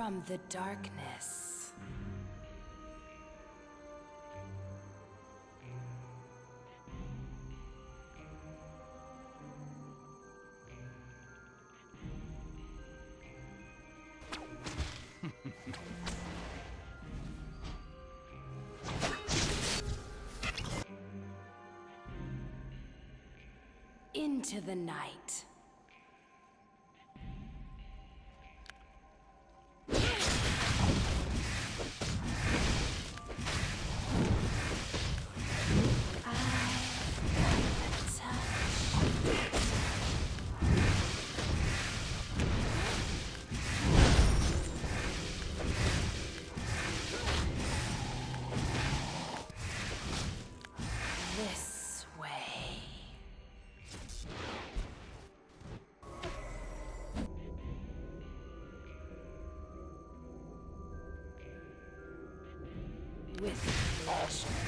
From the darkness. Into the night. With pleasure.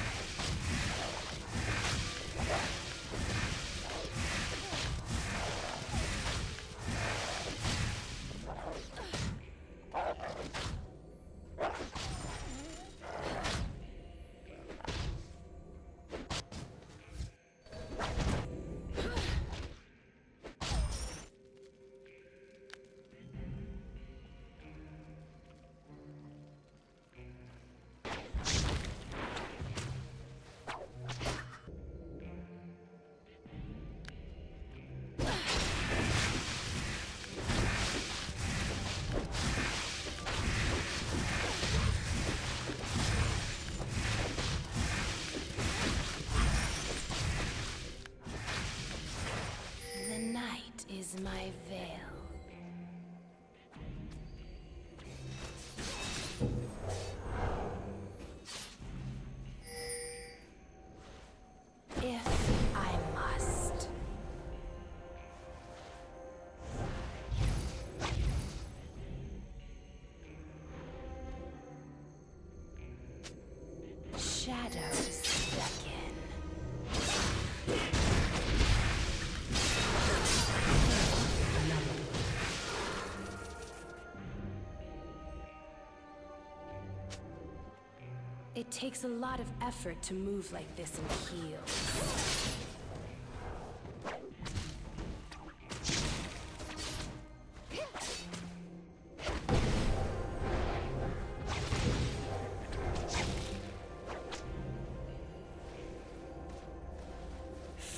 It takes a lot of effort to move like this in heels.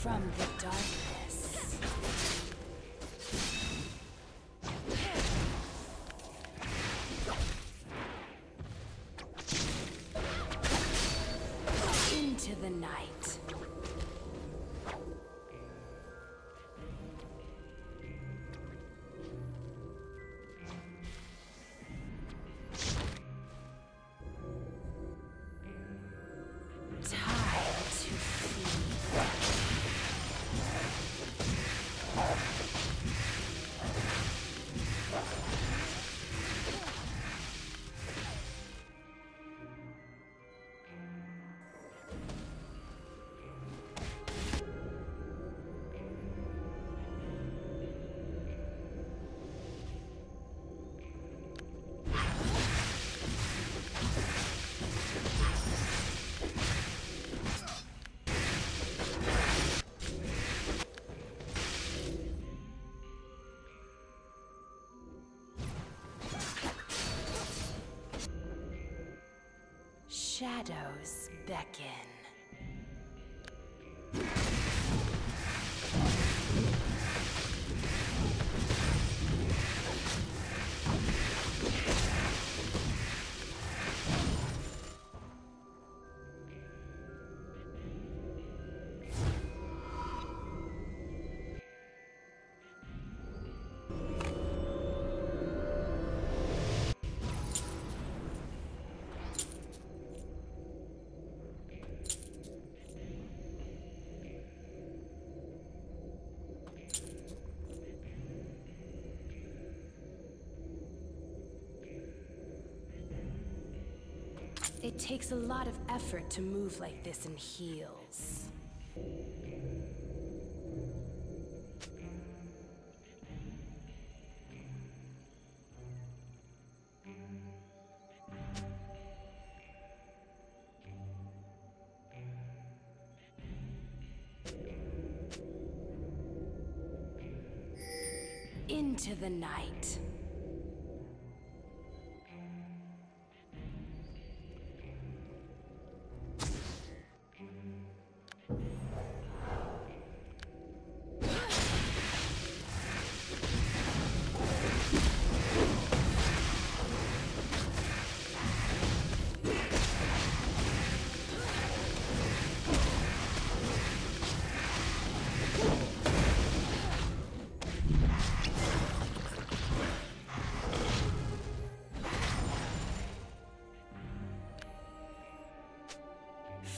From the darkness. Shadows beckon. It takes a lot of effort to move like this in heels. Into the night.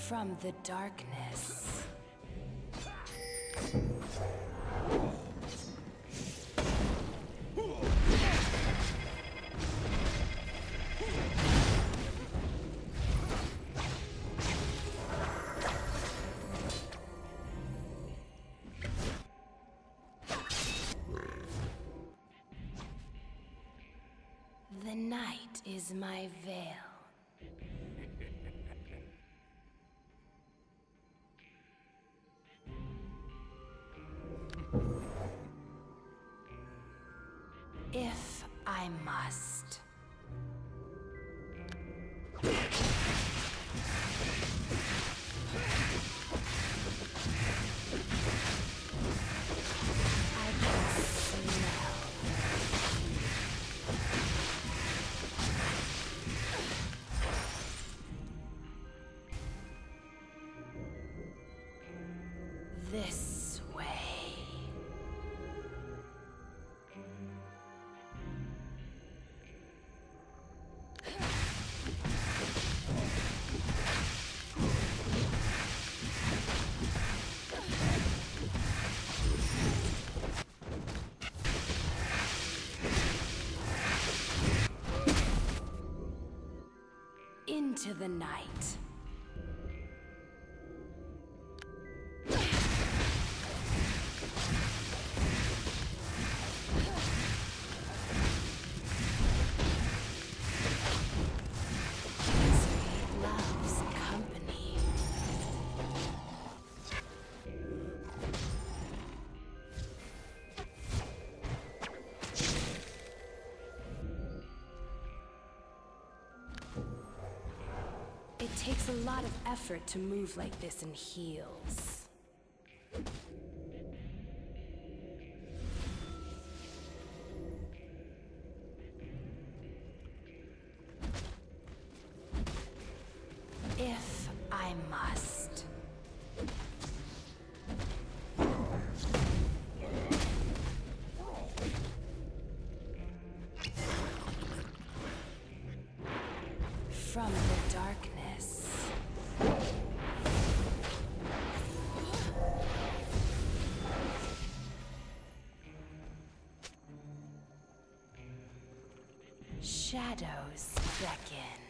From the darkness. The night is my veil. I must. The night. Takes a lot of effort to move like this in heels. If I must. Shadows beckon.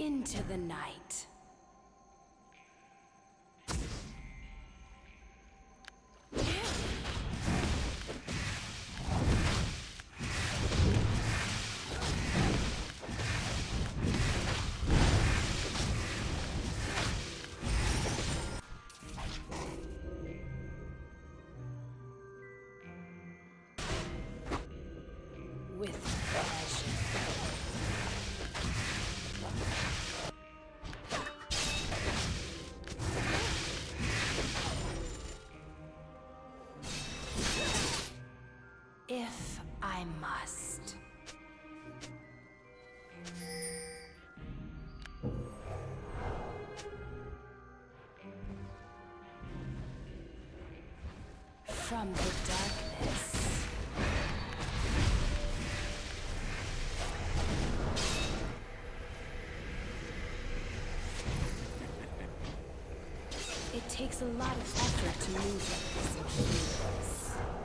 Into the night. From the darkness. it takes a lot of effort to move like this.